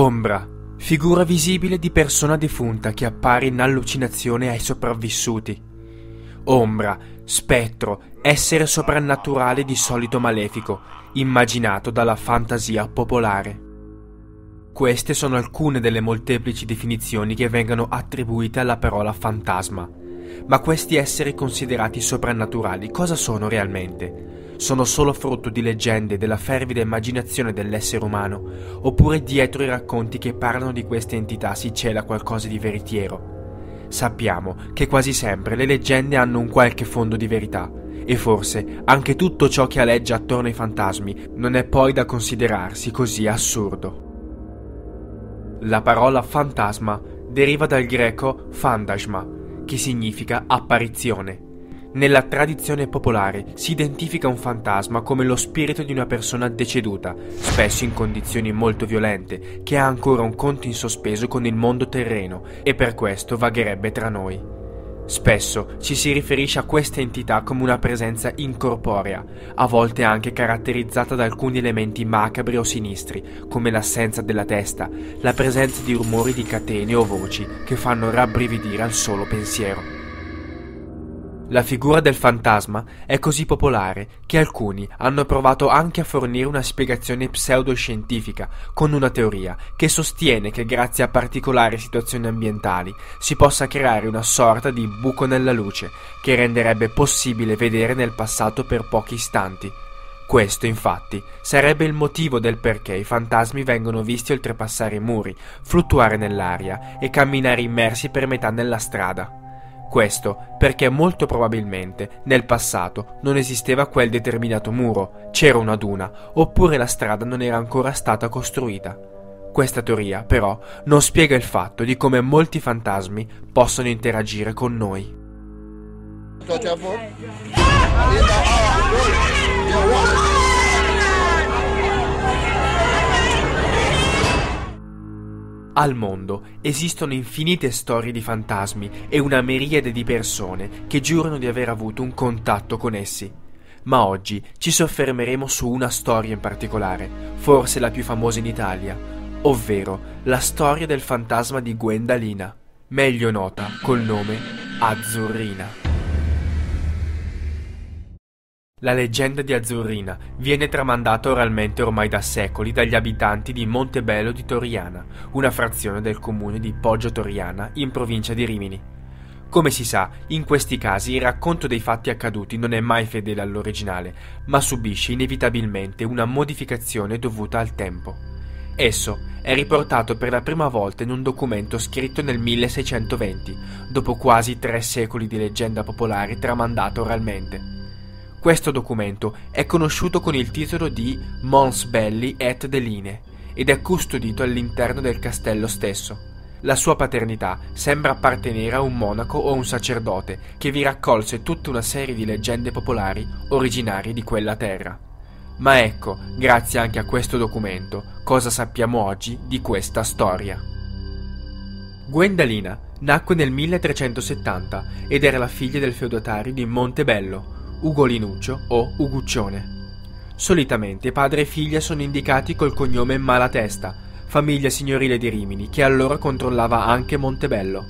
Ombra, figura visibile di persona defunta che appare in allucinazione ai sopravvissuti. Ombra, spettro, essere soprannaturale di solito malefico, immaginato dalla fantasia popolare. Queste sono alcune delle molteplici definizioni che vengono attribuite alla parola fantasma. Ma questi esseri considerati soprannaturali cosa sono realmente? Sono solo frutto di leggende della fervida immaginazione dell'essere umano, oppure dietro i racconti che parlano di queste entità si cela qualcosa di veritiero. Sappiamo che quasi sempre le leggende hanno un qualche fondo di verità, e forse anche tutto ciò che aleggia attorno ai fantasmi non è poi da considerarsi così assurdo. La parola fantasma deriva dal greco fandasma, che significa apparizione nella tradizione popolare si identifica un fantasma come lo spirito di una persona deceduta, spesso in condizioni molto violente, che ha ancora un conto in sospeso con il mondo terreno e per questo vagherebbe tra noi. Spesso ci si riferisce a questa entità come una presenza incorporea, a volte anche caratterizzata da alcuni elementi macabri o sinistri, come l'assenza della testa, la presenza di rumori di catene o voci che fanno rabbrividire al solo pensiero. La figura del fantasma è così popolare che alcuni hanno provato anche a fornire una spiegazione pseudoscientifica con una teoria che sostiene che grazie a particolari situazioni ambientali si possa creare una sorta di buco nella luce che renderebbe possibile vedere nel passato per pochi istanti. Questo, infatti, sarebbe il motivo del perché i fantasmi vengono visti oltrepassare i muri, fluttuare nell'aria e camminare immersi per metà nella strada. Questo perché molto probabilmente nel passato non esisteva quel determinato muro, c'era una duna, oppure la strada non era ancora stata costruita. Questa teoria, però, non spiega il fatto di come molti fantasmi possono interagire con noi. Al mondo esistono infinite storie di fantasmi e una miriade di persone che giurano di aver avuto un contatto con essi. Ma oggi ci soffermeremo su una storia in particolare, forse la più famosa in Italia, ovvero la storia del fantasma di Gwendalina, meglio nota col nome Azzurrina. La leggenda di Azzurrina viene tramandata oralmente ormai da secoli dagli abitanti di Montebello di Toriana, una frazione del comune di Poggio Toriana in provincia di Rimini. Come si sa, in questi casi il racconto dei fatti accaduti non è mai fedele all'originale, ma subisce inevitabilmente una modificazione dovuta al tempo. Esso è riportato per la prima volta in un documento scritto nel 1620, dopo quasi tre secoli di leggenda popolare tramandata oralmente. Questo documento è conosciuto con il titolo di Mons Belli et Deline ed è custodito all'interno del castello stesso. La sua paternità sembra appartenere a un monaco o un sacerdote che vi raccolse tutta una serie di leggende popolari originarie di quella terra. Ma ecco, grazie anche a questo documento, cosa sappiamo oggi di questa storia. Gwendalina nacque nel 1370 ed era la figlia del feudatario di Montebello, Ugolinuccio o Uguccione. Solitamente padre e figlia sono indicati col cognome Malatesta, famiglia signorile di Rimini, che allora controllava anche Montebello.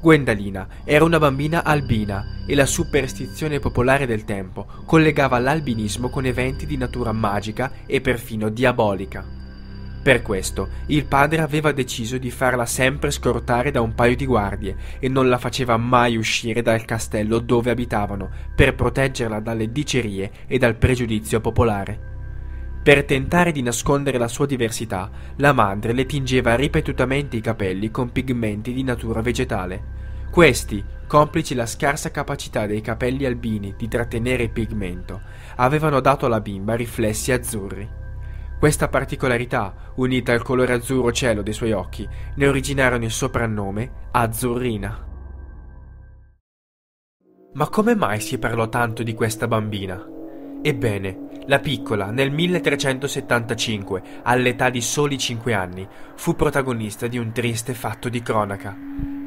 Gwendalina era una bambina albina e la superstizione popolare del tempo collegava l'albinismo con eventi di natura magica e perfino diabolica. Per questo il padre aveva deciso di farla sempre scortare da un paio di guardie e non la faceva mai uscire dal castello dove abitavano per proteggerla dalle dicerie e dal pregiudizio popolare. Per tentare di nascondere la sua diversità, la madre le tingeva ripetutamente i capelli con pigmenti di natura vegetale. Questi, complici la scarsa capacità dei capelli albini di trattenere il pigmento, avevano dato alla bimba riflessi azzurri. Questa particolarità, unita al colore azzurro cielo dei suoi occhi, ne originarono il soprannome Azzurrina. Ma come mai si parlò tanto di questa bambina? Ebbene, la piccola, nel 1375, all'età di soli 5 anni, fu protagonista di un triste fatto di cronaca.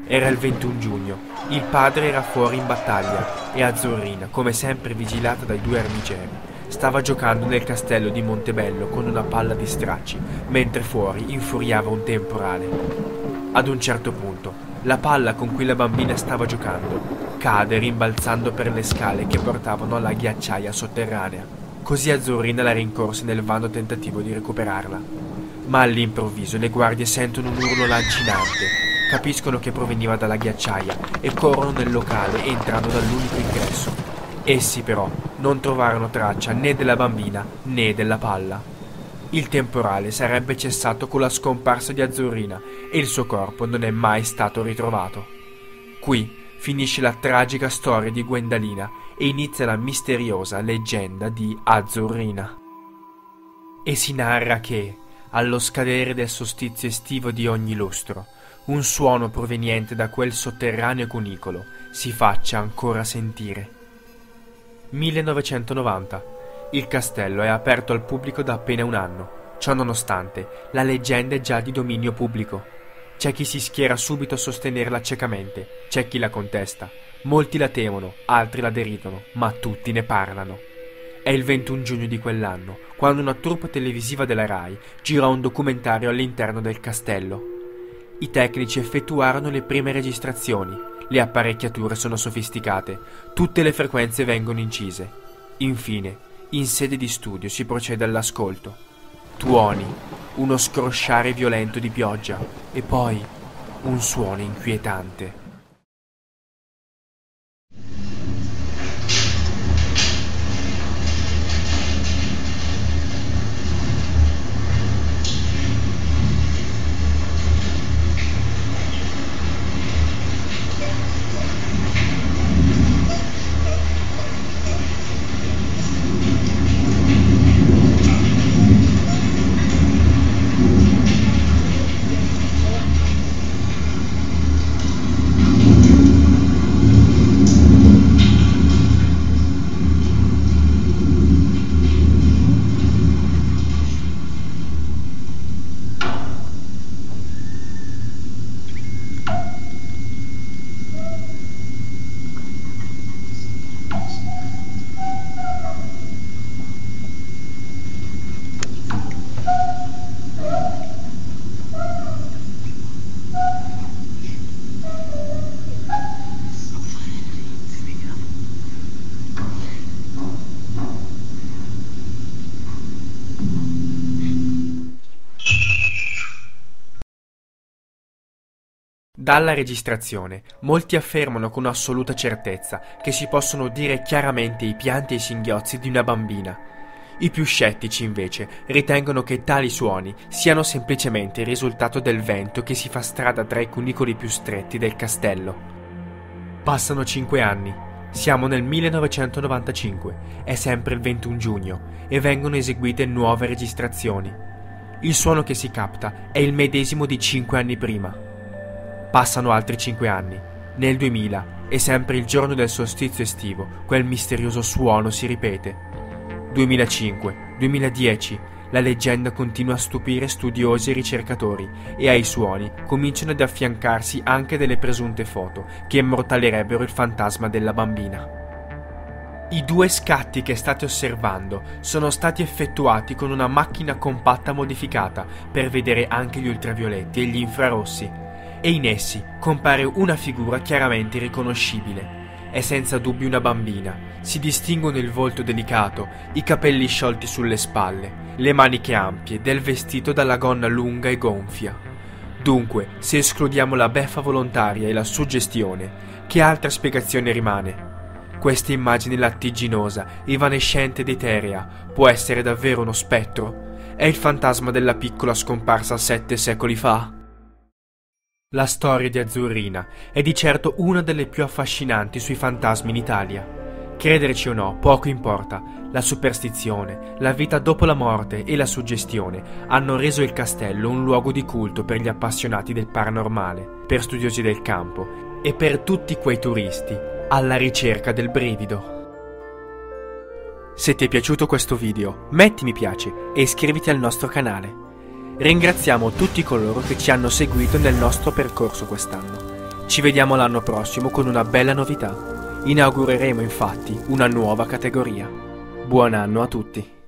Era il 21 giugno, il padre era fuori in battaglia e Azzurrina, come sempre vigilata dai due armigeri, stava giocando nel castello di Montebello con una palla di stracci, mentre fuori infuriava un temporale. Ad un certo punto, la palla con cui la bambina stava giocando cade rimbalzando per le scale che portavano alla ghiacciaia sotterranea. Così Azzurrina la rincorse nel vano tentativo di recuperarla. Ma all'improvviso le guardie sentono un urlo lancinante capiscono che proveniva dalla ghiacciaia e corrono nel locale entrando dall'unico ingresso. Essi però non trovarono traccia né della bambina né della palla. Il temporale sarebbe cessato con la scomparsa di Azzurrina e il suo corpo non è mai stato ritrovato. Qui finisce la tragica storia di Gwendalina e inizia la misteriosa leggenda di Azzurrina. E si narra che, allo scadere del solstizio estivo di ogni lustro, un suono proveniente da quel sotterraneo cunicolo si faccia ancora sentire. 1990. Il castello è aperto al pubblico da appena un anno. Ciò nonostante, la leggenda è già di dominio pubblico. C'è chi si schiera subito a sostenerla ciecamente, c'è chi la contesta. Molti la temono, altri la deridono, ma tutti ne parlano. È il 21 giugno di quell'anno, quando una troupe televisiva della RAI girò un documentario all'interno del castello. I tecnici effettuarono le prime registrazioni, le apparecchiature sono sofisticate, tutte le frequenze vengono incise. Infine, in sede di studio si procede all'ascolto. Tuoni, uno scrosciare violento di pioggia e poi un suono inquietante. Dalla registrazione, molti affermano con assoluta certezza che si possono udire chiaramente i pianti e i singhiozzi di una bambina. I più scettici, invece, ritengono che tali suoni siano semplicemente il risultato del vento che si fa strada tra i cunicoli più stretti del castello. Passano cinque anni. Siamo nel 1995, è sempre il 21 giugno, e vengono eseguite nuove registrazioni. Il suono che si capta è il medesimo di cinque anni prima. Passano altri cinque anni. Nel 2000, e sempre il giorno del solstizio estivo, quel misterioso suono si ripete. 2005, 2010, la leggenda continua a stupire studiosi e ricercatori e ai suoni cominciano ad affiancarsi anche delle presunte foto che immortalerebbero il fantasma della bambina. I due scatti che state osservando sono stati effettuati con una macchina compatta modificata per vedere anche gli ultravioletti e gli infrarossi e in essi compare una figura chiaramente riconoscibile. È senza dubbio una bambina. Si distinguono il volto delicato, i capelli sciolti sulle spalle, le maniche ampie, del vestito dalla gonna lunga e gonfia. Dunque, se escludiamo la beffa volontaria e la suggestione, che altra spiegazione rimane? Questa immagine lattiginosa, evanescente ed eterea, può essere davvero uno spettro? È il fantasma della piccola scomparsa sette secoli fa? La storia di Azzurrina è di certo una delle più affascinanti sui fantasmi in Italia. Crederci o no, poco importa. La superstizione, la vita dopo la morte e la suggestione hanno reso il castello un luogo di culto per gli appassionati del paranormale, per studiosi del campo e per tutti quei turisti alla ricerca del brivido. Se ti è piaciuto questo video, metti mi piace e iscriviti al nostro canale. Ringraziamo tutti coloro che ci hanno seguito nel nostro percorso quest'anno. Ci vediamo l'anno prossimo con una bella novità. Inaugureremo infatti una nuova categoria. Buon anno a tutti.